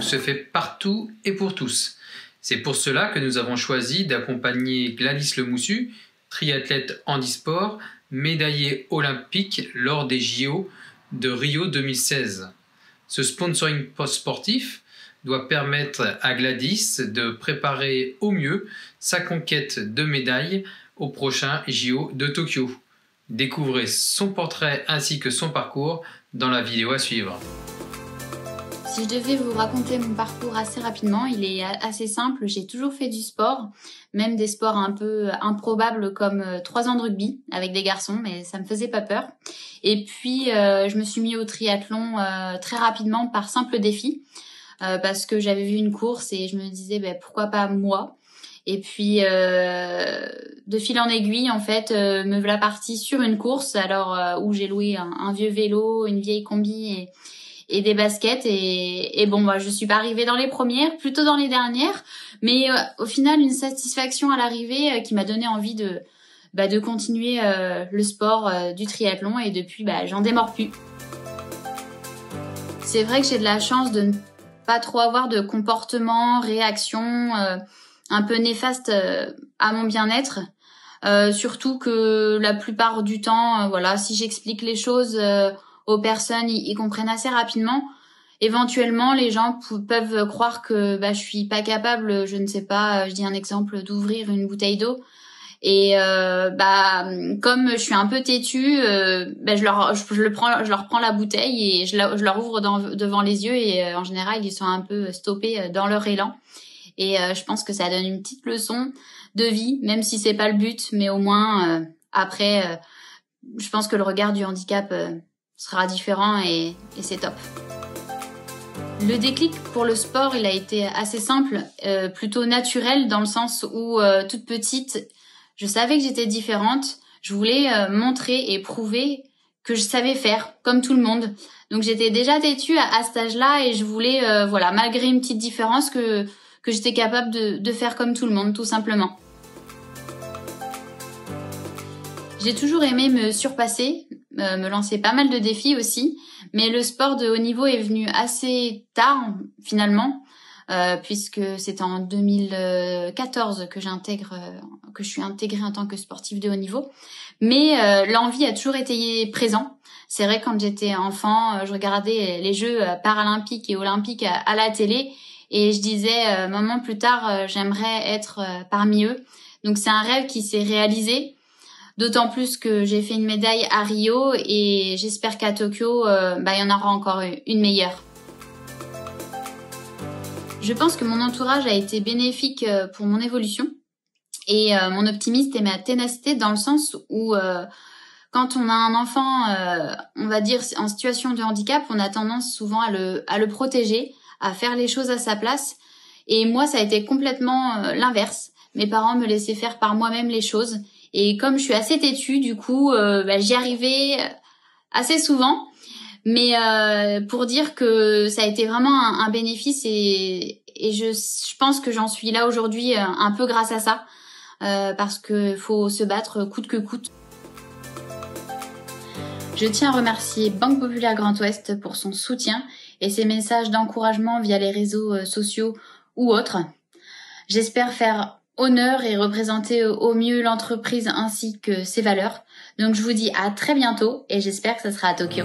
se fait partout et pour tous. C'est pour cela que nous avons choisi d'accompagner Gladys Lemoussu, triathlète handisport, médaillée olympique lors des JO de Rio 2016. Ce sponsoring post-sportif doit permettre à Gladys de préparer au mieux sa conquête de médailles au prochain JO de Tokyo. Découvrez son portrait ainsi que son parcours dans la vidéo à suivre. Si je devais vous raconter mon parcours assez rapidement, il est assez simple. J'ai toujours fait du sport, même des sports un peu improbables comme euh, trois ans de rugby avec des garçons, mais ça me faisait pas peur. Et puis euh, je me suis mis au triathlon euh, très rapidement par simple défi, parce que j'avais vu une course et je me disais ben, pourquoi pas moi? Et puis de fil en aiguille, en fait, me voilà partie sur une course, alors où j'ai loué un, un, vieux vélo, une vieille combi et et des baskets et, bon moi je suis pas arrivée dans les premières plutôt dans les dernières mais euh, au final une satisfaction à l'arrivée euh, qui m'a donné envie de bah, de continuer euh, le sport du triathlon et depuis bah, j'en démords plus. C'est vrai que j'ai de la chance de ne pas trop avoir de comportement réaction un peu néfaste à mon bien-être. Surtout que la plupart du temps voilà si j'explique les choses aux personnes, ils, comprennent assez rapidement. Éventuellement, les gens peuvent croire que bah, je suis pas capable, je ne sais pas, je dis un exemple, d'ouvrir une bouteille d'eau. Et euh, bah comme je suis un peu têtue, euh, bah, je leur prends, je leur prends la bouteille et je, je leur ouvre devant les yeux et euh, en général ils sont un peu stoppés dans leur élan. Et je pense que ça donne une petite leçon de vie, même si c'est pas le but, mais au moins après, je pense que le regard du handicap sera différent et, c'est top. Le déclic pour le sport, il a été assez simple, euh, plutôt naturel dans le sens où euh, toute petite, je savais que j'étais différente. Je voulais euh, montrer et prouver que je savais faire comme tout le monde. Donc j'étais déjà têtue à, à cet âge-là et je voulais, voilà, malgré une petite différence, que que j'étais capable de, de faire comme tout le monde, tout simplement. J'ai toujours aimé me surpasser, euh, me lancer pas mal de défis aussi. Mais le sport de haut niveau est venu assez tard finalement, euh, puisque c'est en 2014 que j'intègre, euh, que je suis intégrée en tant que sportive de haut niveau. Mais l'envie a toujours été présent. C'est vrai quand j'étais enfant, je regardais les Jeux paralympiques et olympiques à, la télé et je disais, maman, plus tard, j'aimerais être parmi eux. Donc c'est un rêve qui s'est réalisé. D'autant plus que j'ai fait une médaille à Rio et j'espère qu'à Tokyo, euh, bah, il y en aura encore une meilleure. Je pense que mon entourage a été bénéfique euh, pour mon évolution et euh, mon optimisme et ma ténacité dans le sens où quand on a un enfant, on va dire en situation de handicap, on a tendance souvent à le, à le protéger, à faire les choses à sa place. Et moi, ça a été complètement l'inverse. Mes parents me laissaient faire par moi-même les choses et comme je suis assez têtue, du coup, euh, bah, j'y arrivais assez souvent. Mais euh, pour dire que ça a été vraiment un, bénéfice et, et je, je pense que j'en suis là aujourd'hui euh, un peu grâce à ça. Euh, parce que faut se battre coûte que coûte. Je tiens à remercier Banque Populaire Grand Ouest pour son soutien et ses messages d'encouragement via les réseaux sociaux ou autres. J'espère faire honneur et représenter au mieux l'entreprise ainsi que ses valeurs. Donc je vous dis à très bientôt et j'espère que ce sera à Tokyo.